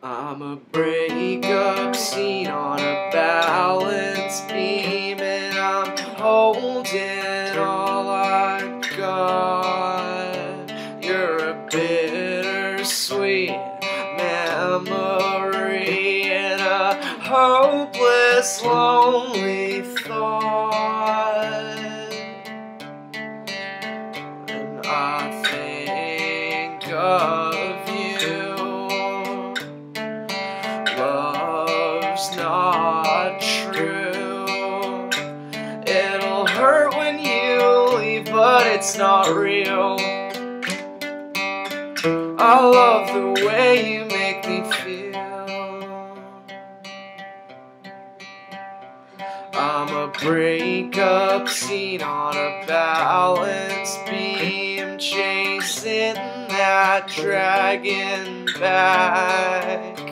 I'm a breakup scene on a balance beam, and I'm holding all I got. You're a bittersweet memory and a hopeless, lonely thought. And I think of Love's not true. It'll hurt when you leave, but it's not real. I love the way you make me feel. I'm a breakup scene on a balance beam, chasing that dragon back.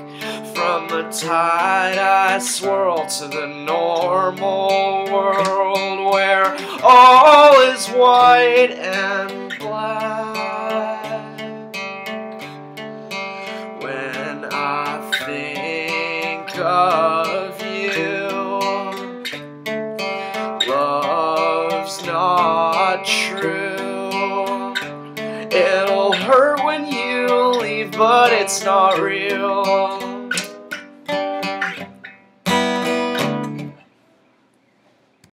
The tide I swirl to the normal world where all is white and black. When I think of you, love's not true. It'll hurt when you leave, but it's not real.